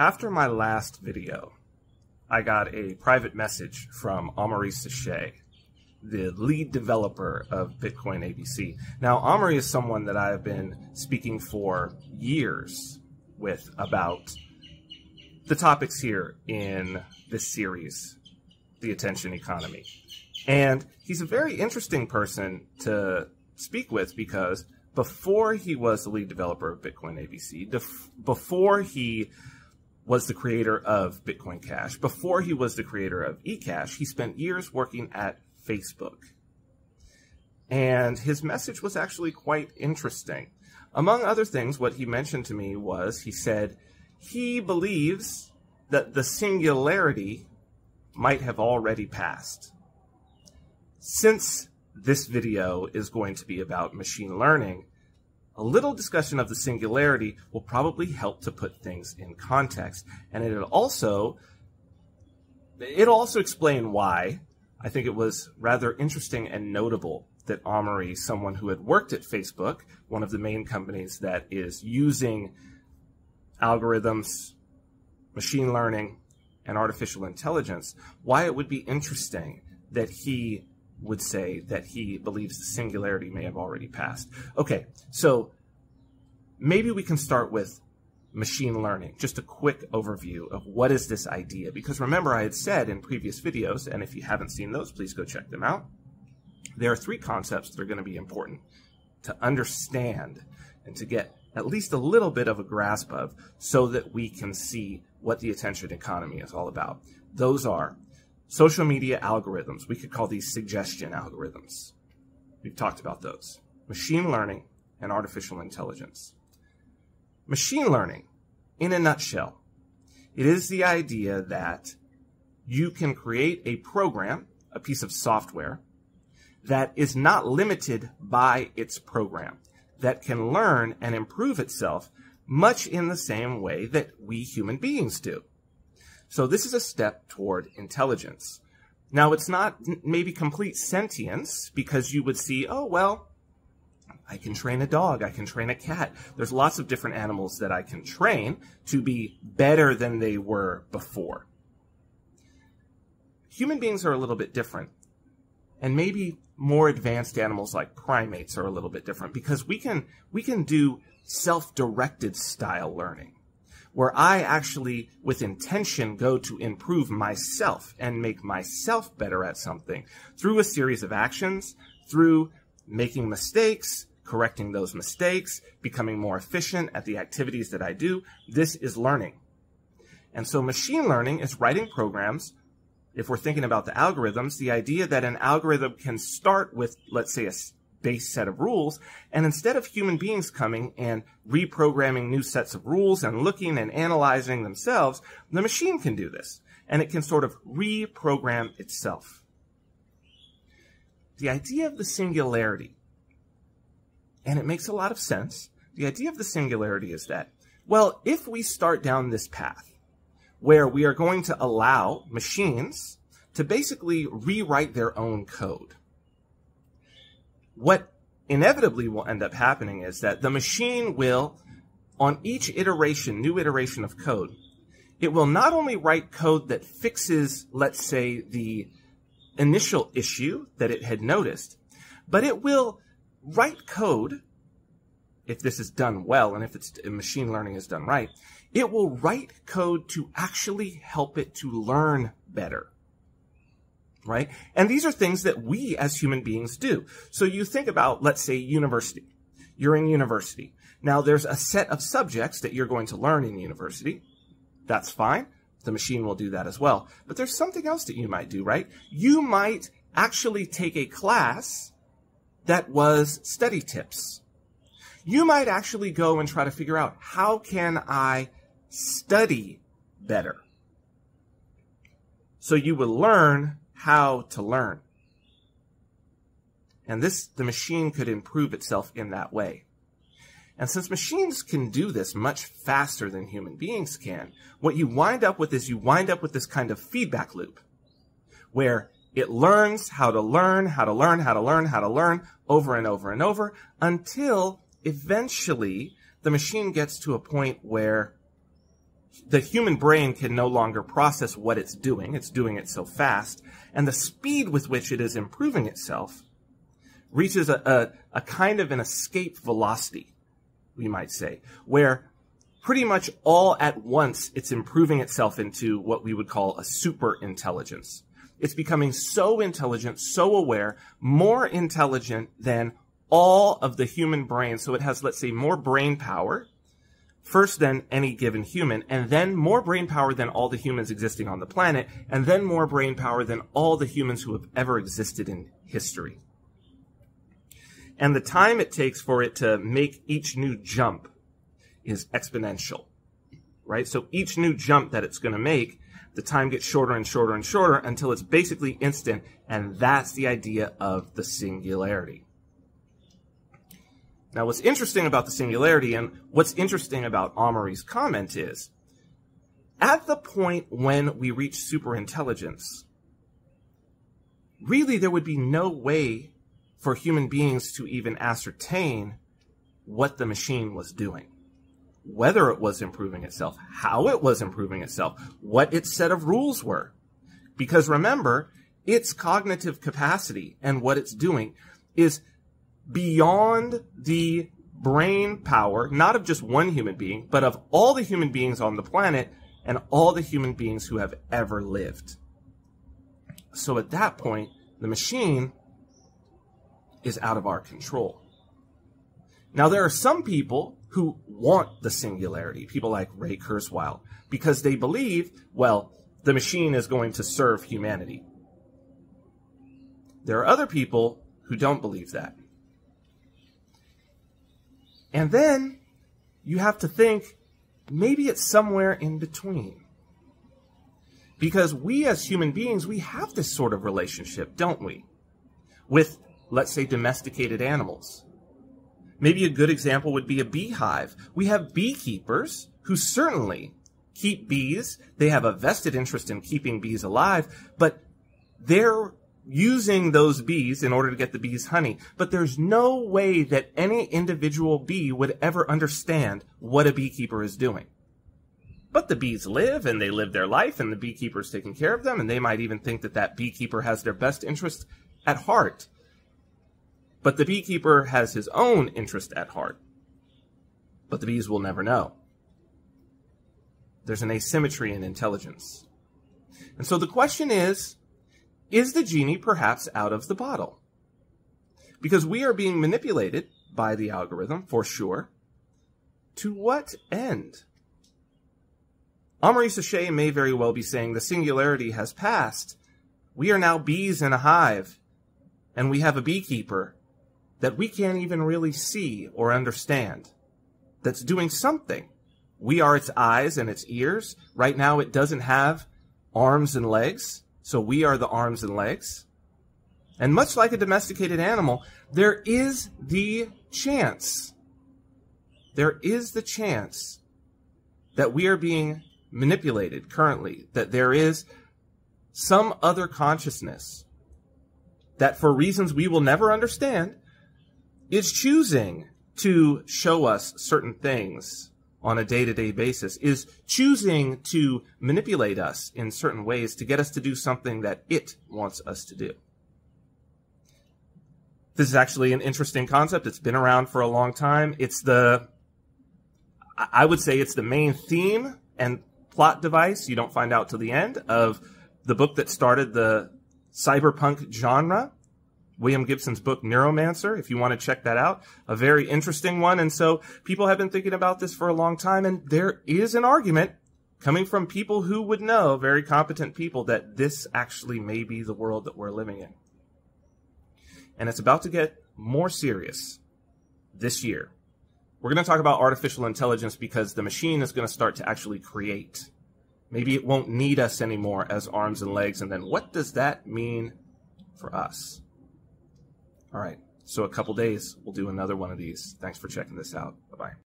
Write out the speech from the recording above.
After my last video, I got a private message from Amaury Sachet, the lead developer of Bitcoin ABC. Now, Amaury is someone that I have been speaking for years with about the topics here in this series, The Attention Economy. And he's a very interesting person to speak with because before he was the lead developer of Bitcoin ABC, before he was the creator of Bitcoin Cash, before he was the creator of eCash, he spent years working at Facebook. And his message was actually quite interesting. Among other things, what he mentioned to me was he said he believes that the singularity might have already passed. Since this video is going to be about machine learning, a little discussion of the singularity will probably help to put things in context. And it'll also, it'll also explain why I think it was rather interesting and notable that Amaury, someone who had worked at Facebook, one of the main companies that is using algorithms, machine learning, and artificial intelligence, why it would be interesting that he would say that he believes the singularity may have already passed. Okay, so maybe we can start with machine learning, just a quick overview of what is this idea. Because remember, I had said in previous videos, and if you haven't seen those, please go check them out. There are three concepts that are going to be important to understand and to get at least a little bit of a grasp of so that we can see what the attention economy is all about. Those are Social media algorithms, we could call these suggestion algorithms. We've talked about those. Machine learning and artificial intelligence. Machine learning, in a nutshell, it is the idea that you can create a program, a piece of software, that is not limited by its program, that can learn and improve itself much in the same way that we human beings do. So this is a step toward intelligence. Now, it's not maybe complete sentience because you would see, oh, well, I can train a dog, I can train a cat. There's lots of different animals that I can train to be better than they were before. Human beings are a little bit different. And maybe more advanced animals like primates are a little bit different because we can we can do self-directed style learning where I actually, with intention, go to improve myself and make myself better at something through a series of actions, through making mistakes, correcting those mistakes, becoming more efficient at the activities that I do. This is learning. And so machine learning is writing programs. If we're thinking about the algorithms, the idea that an algorithm can start with, let's say, a base set of rules. And instead of human beings coming and reprogramming new sets of rules and looking and analyzing themselves, the machine can do this. And it can sort of reprogram itself. The idea of the singularity, and it makes a lot of sense, the idea of the singularity is that, well, if we start down this path where we are going to allow machines to basically rewrite their own code, what inevitably will end up happening is that the machine will, on each iteration, new iteration of code, it will not only write code that fixes, let's say, the initial issue that it had noticed, but it will write code, if this is done well and if it's machine learning is done right, it will write code to actually help it to learn better right? And these are things that we as human beings do. So you think about, let's say, university. You're in university. Now there's a set of subjects that you're going to learn in university. That's fine. The machine will do that as well. But there's something else that you might do, right? You might actually take a class that was study tips. You might actually go and try to figure out how can I study better? So you will learn how to learn. And this, the machine could improve itself in that way. And since machines can do this much faster than human beings can, what you wind up with is you wind up with this kind of feedback loop where it learns how to learn, how to learn, how to learn, how to learn over and over and over until eventually the machine gets to a point where the human brain can no longer process what it's doing. It's doing it so fast. And the speed with which it is improving itself reaches a, a, a kind of an escape velocity, we might say, where pretty much all at once it's improving itself into what we would call a super intelligence. It's becoming so intelligent, so aware, more intelligent than all of the human brain. So it has, let's say, more brain power first than any given human, and then more brain power than all the humans existing on the planet, and then more brain power than all the humans who have ever existed in history. And the time it takes for it to make each new jump is exponential, right? So each new jump that it's going to make the time gets shorter and shorter and shorter until it's basically instant, and that's the idea of the singularity. Now, what's interesting about the singularity and what's interesting about Amaury's comment is, at the point when we reach superintelligence, really there would be no way for human beings to even ascertain what the machine was doing whether it was improving itself, how it was improving itself, what its set of rules were. Because remember, its cognitive capacity and what it's doing is beyond the brain power, not of just one human being, but of all the human beings on the planet and all the human beings who have ever lived. So at that point, the machine is out of our control. Now, there are some people who want the singularity, people like Ray Kurzweil, because they believe, well, the machine is going to serve humanity. There are other people who don't believe that. And then you have to think maybe it's somewhere in between. Because we as human beings, we have this sort of relationship, don't we? With, let's say, domesticated animals. Maybe a good example would be a beehive. We have beekeepers who certainly keep bees. They have a vested interest in keeping bees alive, but they're using those bees in order to get the bees honey. But there's no way that any individual bee would ever understand what a beekeeper is doing. But the bees live and they live their life and the beekeeper's taking care of them and they might even think that that beekeeper has their best interest at heart. But the beekeeper has his own interest at heart. But the bees will never know. There's an asymmetry in intelligence. And so the question is, is the genie perhaps out of the bottle? Because we are being manipulated by the algorithm, for sure. To what end? Amaury Sachet may very well be saying the singularity has passed. We are now bees in a hive, and we have a beekeeper that we can't even really see or understand that's doing something. We are its eyes and its ears. Right now, it doesn't have arms and legs, so we are the arms and legs. And much like a domesticated animal, there is the chance, there is the chance that we are being manipulated currently, that there is some other consciousness that for reasons we will never understand is choosing to show us certain things on a day to day basis, is choosing to manipulate us in certain ways to get us to do something that it wants us to do. This is actually an interesting concept. It's been around for a long time. It's the, I would say it's the main theme and plot device. You don't find out till the end of the book that started the cyberpunk genre. William Gibson's book Neuromancer, if you want to check that out. A very interesting one. And so people have been thinking about this for a long time. And there is an argument coming from people who would know, very competent people, that this actually may be the world that we're living in. And it's about to get more serious this year. We're going to talk about artificial intelligence because the machine is going to start to actually create. Maybe it won't need us anymore as arms and legs. And then what does that mean for us? All right. So a couple days, we'll do another one of these. Thanks for checking this out. Bye bye.